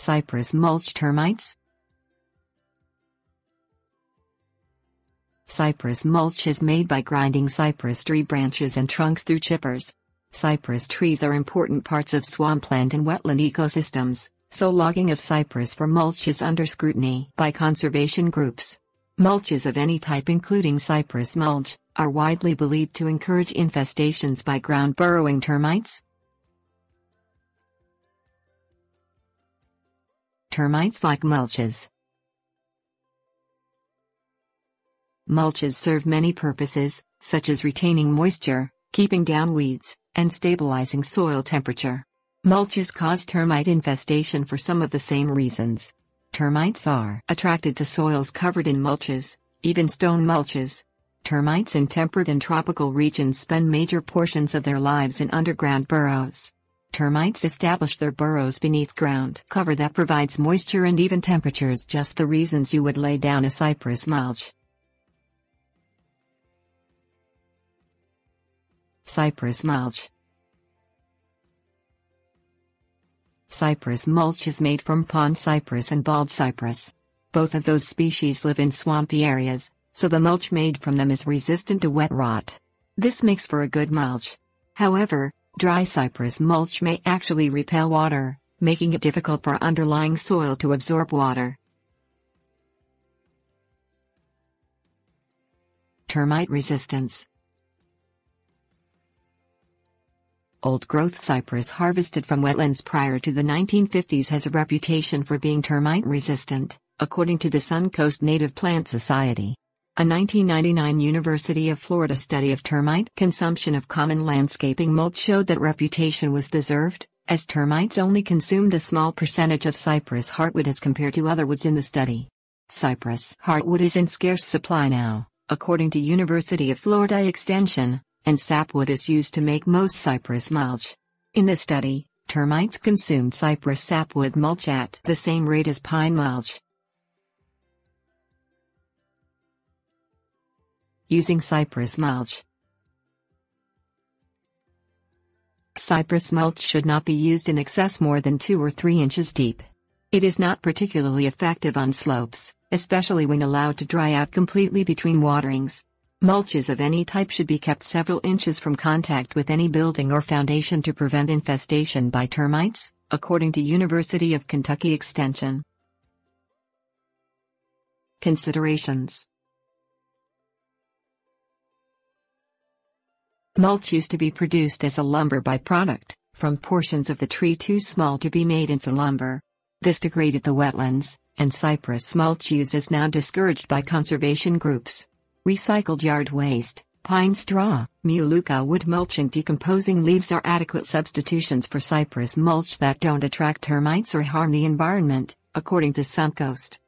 Cypress mulch termites? Cypress mulch is made by grinding cypress tree branches and trunks through chippers. Cypress trees are important parts of swampland and wetland ecosystems, so logging of cypress for mulch is under scrutiny by conservation groups. Mulches of any type including cypress mulch, are widely believed to encourage infestations by ground burrowing termites. Termites like mulches. Mulches serve many purposes, such as retaining moisture, keeping down weeds, and stabilizing soil temperature. Mulches cause termite infestation for some of the same reasons. Termites are attracted to soils covered in mulches, even stone mulches. Termites in temperate and tropical regions spend major portions of their lives in underground burrows. Termites establish their burrows beneath ground cover that provides moisture and even temperatures just the reasons you would lay down a cypress mulch. Cypress mulch. Cypress mulch is made from pond cypress and bald cypress. Both of those species live in swampy areas, so the mulch made from them is resistant to wet rot. This makes for a good mulch. However, dry cypress mulch may actually repel water, making it difficult for underlying soil to absorb water. Termite resistance Old growth cypress harvested from wetlands prior to the 1950s has a reputation for being termite resistant, according to the Suncoast Native Plant Society. A 1999 University of Florida study of termite consumption of common landscaping mulch showed that reputation was deserved, as termites only consumed a small percentage of cypress heartwood as compared to other woods in the study. Cypress heartwood is in scarce supply now, according to University of Florida Extension, and sapwood is used to make most cypress mulch. In the study, termites consumed cypress sapwood mulch at the same rate as pine mulch. Using cypress mulch. Cypress mulch should not be used in excess more than 2 or 3 inches deep. It is not particularly effective on slopes, especially when allowed to dry out completely between waterings. Mulches of any type should be kept several inches from contact with any building or foundation to prevent infestation by termites, according to University of Kentucky Extension. Considerations Mulch used to be produced as a lumber byproduct, from portions of the tree too small to be made into lumber. This degraded the wetlands, and cypress mulch use is now discouraged by conservation groups. Recycled yard waste, pine straw, melaleuca wood mulch and decomposing leaves are adequate substitutions for cypress mulch that don't attract termites or harm the environment, according to Suncoast.